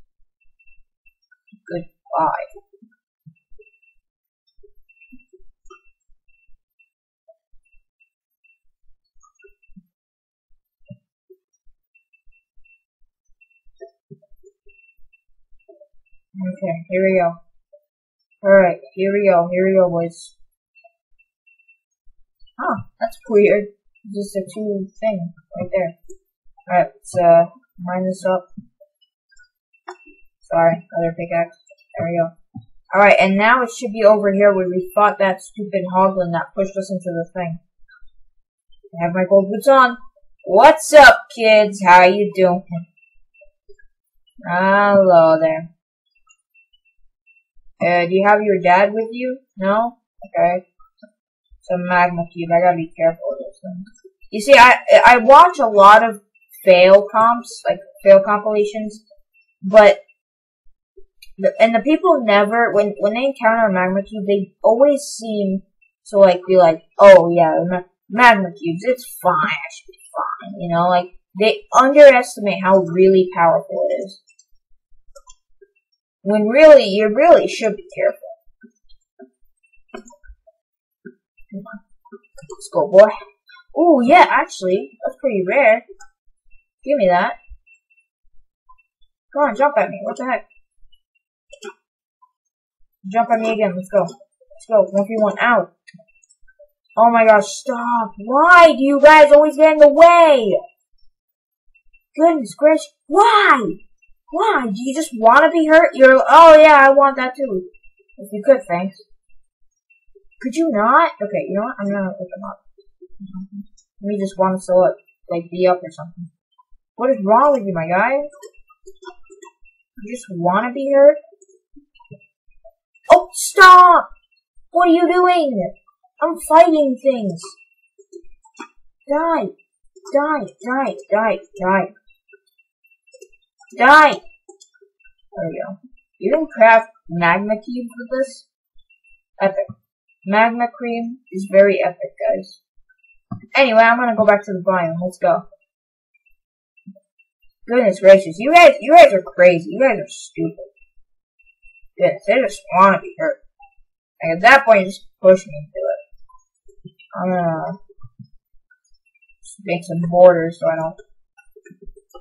Goodbye. Okay, here we go. Alright, here we go, here we go, boys. Huh, that's weird. Just a two thing right there. Alright, let's uh line this up. Sorry, other pickaxe. There we go. Alright, and now it should be over here where we fought that stupid hoglin that pushed us into the thing. I have my gold boots on. What's up, kids? How you doing? Hello there. Uh, do you have your dad with you? No? Okay. It's a magma cube. I gotta be careful with this thing. You see, I I watch a lot of fail comps, like fail compilations, but the, and the people never when when they encounter a magma cube, they always seem to like be like, oh yeah, ma magma cubes, it's fine, I should be fine, you know, like they underestimate how really powerful it is. When really, you really should be careful. Let's go, boy. Oh, yeah, actually, that's pretty rare. Give me that. Come on, jump at me. What the heck? Jump at me again. Let's go. Let's go. 1v1 out. Oh my gosh, stop. Why do you guys always get in the way? Goodness gracious. Why? Why? Do you just want to be hurt? You're, oh yeah, I want that too. If you could, thanks. Could you not? Okay, you know what? I'm gonna look them up. Me just want to select, like, be up or something. What is wrong with you, my guy? You just want to be hurt? Oh, stop! What are you doing? I'm fighting things. Die. Die, die, die, die. Die! There we go. You can craft magma cubes with this? Epic. Magma cream is very epic, guys. Anyway, I'm gonna go back to the biome. Let's go. Goodness gracious, you guys, you guys are crazy. You guys are stupid. Yes, they just want to be hurt. And at that point, you just push me into it. I'm gonna make some borders so I don't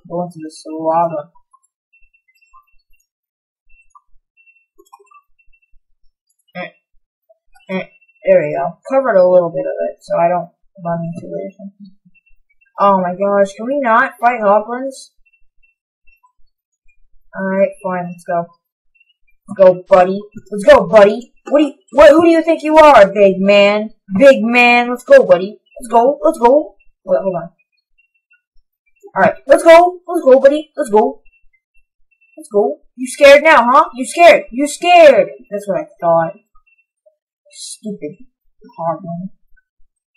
go into this lava. Eh, there we go. Covered a little bit of it, so I don't run into it or something. Oh my gosh, can we not fight hoglins? Alright, fine, let's go. Let's go, buddy. Let's go, buddy. What do you, what, who do you think you are, big man? Big man, let's go, buddy. Let's go, let's go. Wait, hold on. Alright, let's go. Let's go, buddy. Let's go. Let's go. You scared now, huh? You scared. You scared. That's what I thought. Stupid hard one.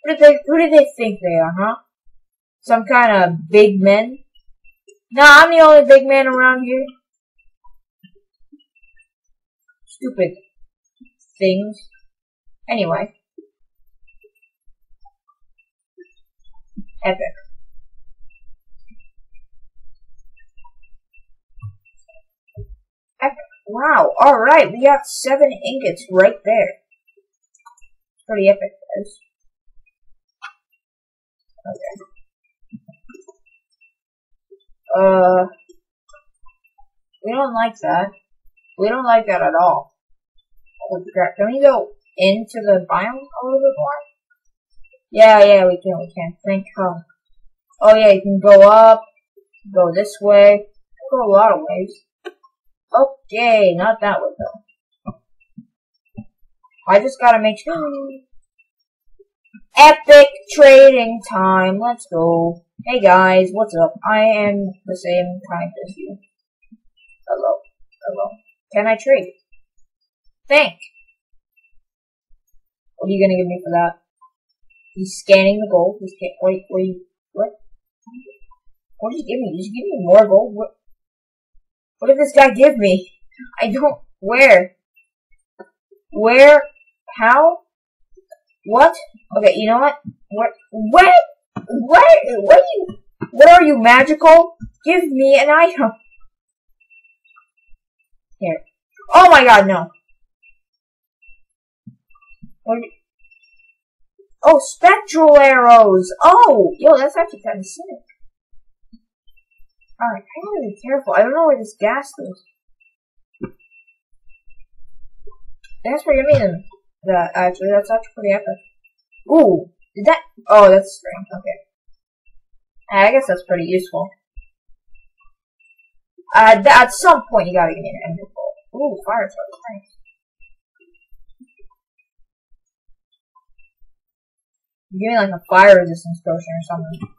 Who did they who did they think they are, huh? Some kind of big men? Nah, I'm the only big man around here. Stupid things. Anyway. Epic. Epic. Wow, alright, we got seven ingots right there pretty epic, guys. Okay. Uh, we don't like that. We don't like that at all. Holy crap. Can we go into the biome a little bit more? Yeah, yeah, we can, we can. Thank God. Oh yeah, you can go up, go this way, go a lot of ways. Okay, not that way though. I just gotta make sure. Epic trading time. Let's go. Hey guys, what's up? I am the same kind as you. Hello. Hello. Can I trade? Think. What are you gonna give me for that? He's scanning the gold. He's can wait, wait, what? What did you give me? Did you give me more gold? What? What did this guy give me? I don't. Where? Where? How? What? Okay, you know what? What? What? What? What are you? What are you, magical? Give me an item. Here. Oh my god, no. What. Oh, spectral arrows! Oh! Yo, that's actually kind of sick. Alright, I gotta be careful. I don't know where this ghast is. Thanks for giving me that. Actually, that's actually pretty epic. Ooh, did that? Oh, that's string. Okay. I guess that's pretty useful. Uh, at some point, you gotta me an ender pearl. Ooh, fire charge. Nice. Give me like a fire resistance potion or something.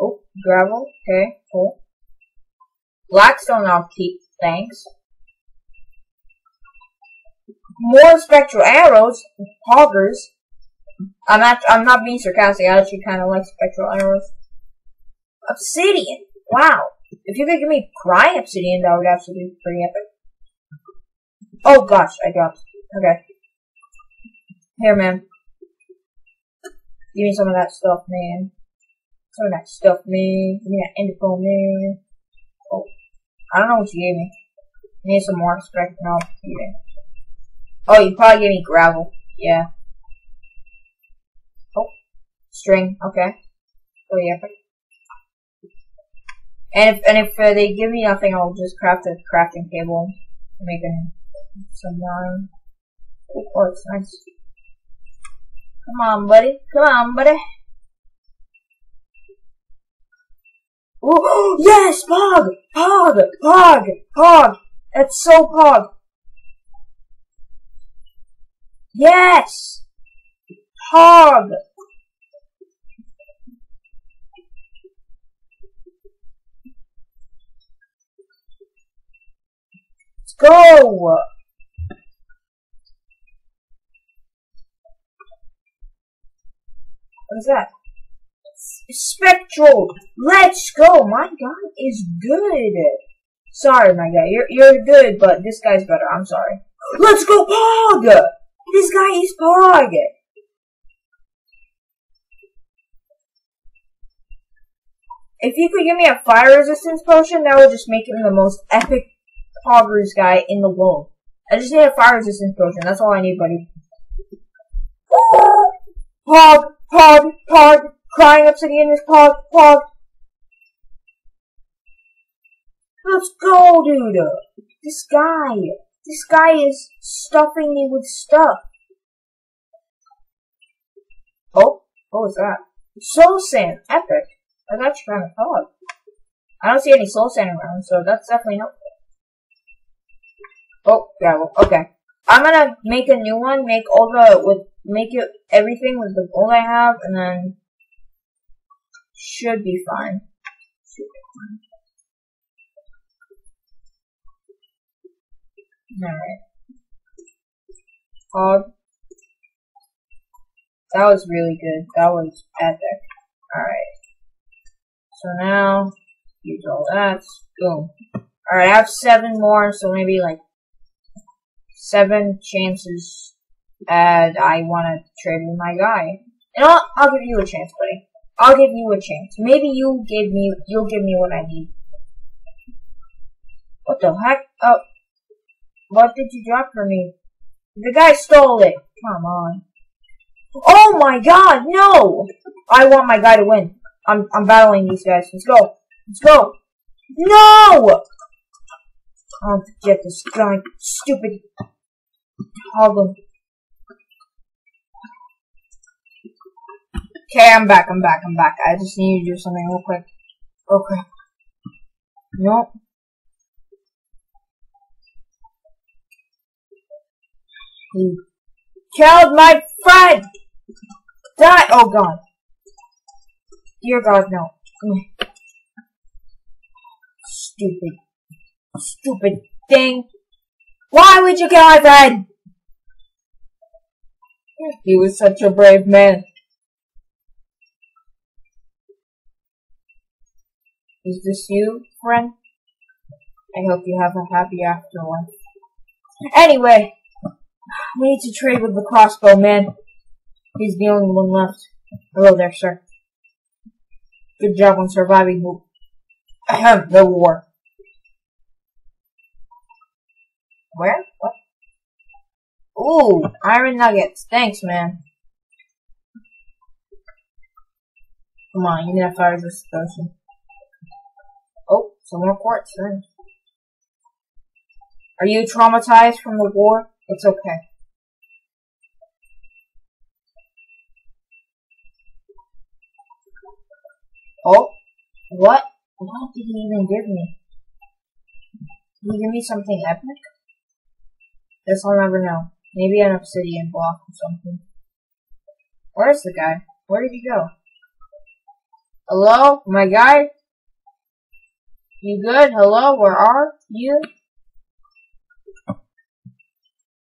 Oh, gravel. Okay, cool. Blackstone I'll keep, thanks. More spectral arrows, poggers. I'm not, I'm not being sarcastic, I actually kind of like spectral arrows. Obsidian, wow. If you could give me crying obsidian, that would actually be pretty epic. Oh gosh, I dropped. Okay. Here, man. Give me some of that stuff, man. Some of that stuff, man. Give me that enderpearl, man. I don't know what you gave me. I need some more. No, you didn't. Oh, you probably gave me gravel. Yeah. Oh. String. Okay. Oh, yeah. And if, and if uh, they give me nothing, I'll just craft a crafting table. Making some yarn. Oh, quartz. Nice. Come on, buddy. Come on, buddy. Ooh, yes, Pog! Pog! Pog! Pog! That's so Pog! Yes! Pog! Go! What is that? Spectral! Let's go! My guy is good! Sorry, my guy. You're, you're good, but this guy's better. I'm sorry. Let's go, Pog! This guy is Pog! If you could give me a fire resistance potion, that would just make him the most epic Poggers guy in the world. I just need a fire resistance potion. That's all I need, buddy. Pog! Pog! Pog! Crying obsidian is pog, pog. Let's go, dude. This guy. This guy is stuffing me with stuff. Oh, what was that? Soul sand, epic. That's actually kind of hard. I don't see any soul sand around, so that's definitely helpful. Oh, well, okay. I'm gonna make a new one, make all the, with, make it, everything with the gold I have, and then should be fine. Alright. Hog. That was really good. That was epic. Alright. So now, use all that. Boom. Alright, I have seven more, so maybe like seven chances and I want to trade with my guy. And I'll, I'll give you a chance, buddy. I'll give you a chance. Maybe you give me, you'll give me what I need. What the heck? Oh, what did you drop for me? The guy stole it. Come on. Oh my god, no! I want my guy to win. I'm, I'm battling these guys. Let's go. Let's go. No! I'll get this guy. Stupid. Toggle. Okay, I'm back, I'm back, I'm back. I just need to do something real quick. Real quick. Nope. Killed my friend! Die! Oh god. Dear god, no. Stupid. Stupid thing. Why would you kill my friend? He was such a brave man. Is this you, friend? I hope you have a happy afterlife. Anyway, we need to trade with the crossbow man. He's the only one left. Hello there, sir. Good job on surviving the, war. Where? What? Ooh, iron nuggets. Thanks, man. Come on, you need a fire this person. Some more quartz then. Are you traumatized from the war? It's okay. Oh, what? What did he even give me? Did he give me something epic? Guess I'll never know. Maybe an obsidian block or something. Where's the guy? Where did he go? Hello, my guy? You good? Hello, where are you?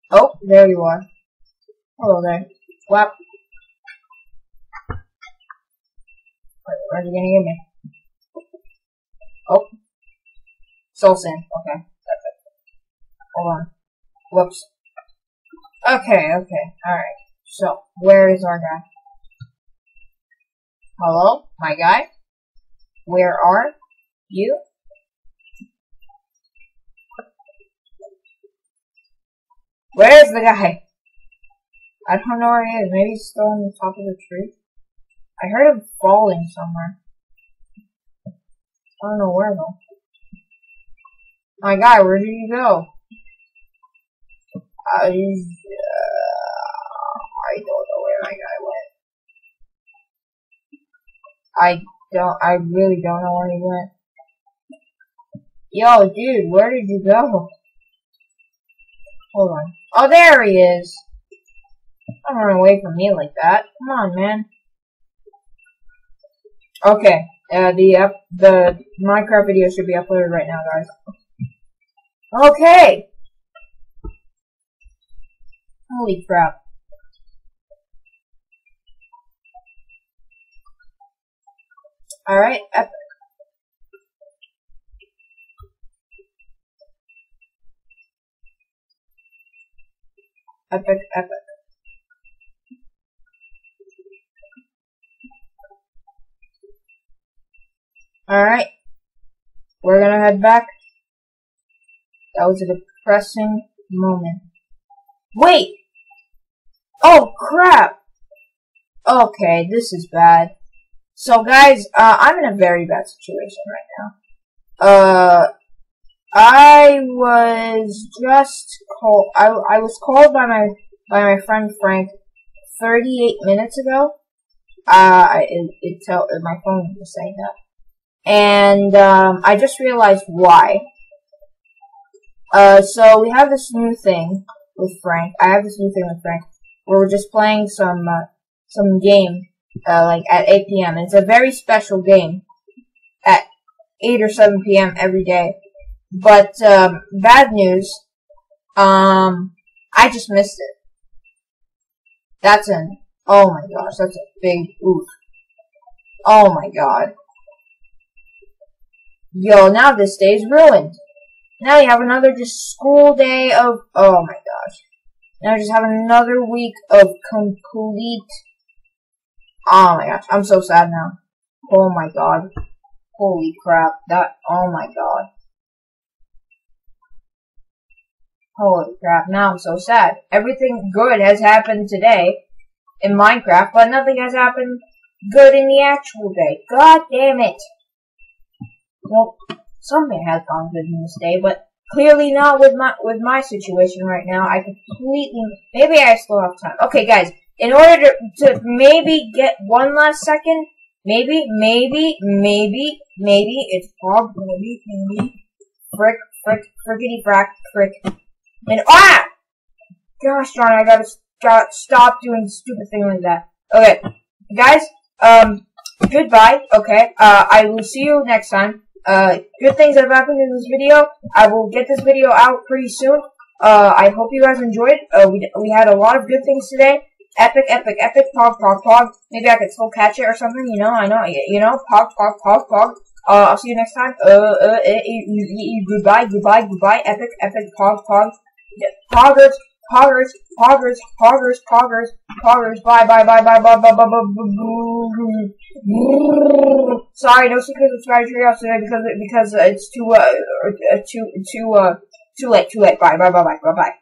Oh, there you are. Hello there. Whap. Wait, where's he gonna get me? Oh. Soul sand. Okay. That's it. Hold on. Whoops. Okay, okay. Alright. So, where is our guy? Hello? My guy? Where are you? Where's the guy? I don't know where he is. Maybe he's still on the top of the tree. I heard him falling somewhere. I don't know where though. My guy, where did he go? I, uh, I don't know where my guy went. I don't, I really don't know where he went. Yo, dude, where did you go? Hold on. Oh, there he is. Don't run away from me like that. Come on, man. Okay, uh, the uh, the Minecraft video should be uploaded right now, guys. Okay. Holy crap. Alright, epic. Epic. Alright. We're gonna head back. That was a depressing moment. Wait! Oh, crap! Okay, this is bad. So, guys, uh, I'm in a very bad situation right now. Uh, I was just called, I, I was called by my, by my friend Frank 38 minutes ago. Uh, it, it tell, my phone was saying that. And, um, I just realized why. Uh, so we have this new thing with Frank. I have this new thing with Frank where we're just playing some uh, some game uh, like at 8 p.m. It's a very special game at 8 or 7 p.m. every day. But um, bad news, um, I just missed it. That's an oh my gosh, that's a big oof. Oh my god. Yo, now this day's ruined. Now you have another just school day of, oh my gosh. Now just have another week of complete, oh my gosh, I'm so sad now. Oh my god. Holy crap, that, oh my god. Holy crap, now I'm so sad. Everything good has happened today in Minecraft, but nothing has happened good in the actual day. God damn it. Well, something has gone good in this day, but clearly not with my with my situation right now. I completely maybe I still have time. Okay, guys, in order to, to maybe get one last second, maybe, maybe, maybe, maybe it's probably maybe maybe, frick, frick, frickety frack, frick, and ah, gosh darn, I gotta got stop doing stupid thing like that. Okay, guys, um, goodbye. Okay, uh, I will see you next time uh, good things have happened in this video. I will get this video out pretty soon. Uh, I hope you guys enjoyed. Uh, we, we had a lot of good things today. Epic, epic, epic, pog, pog, pog. Maybe I could still catch it or something, you know, I know, you know, pog, pog, pog, pog. Uh, I'll see you next time. Uh, uh, uh, goodbye, goodbye, goodbye, epic, epic, pog, pog. Poggers, poggers, poggers, poggers, poggers, poggers. Bye, bye, bye, bye, bye, bye, bye, bye. Sorry, no secret subscribe to us today because because it's too uh too too uh too late, too late. Bye, bye, bye, bye, bye, bye.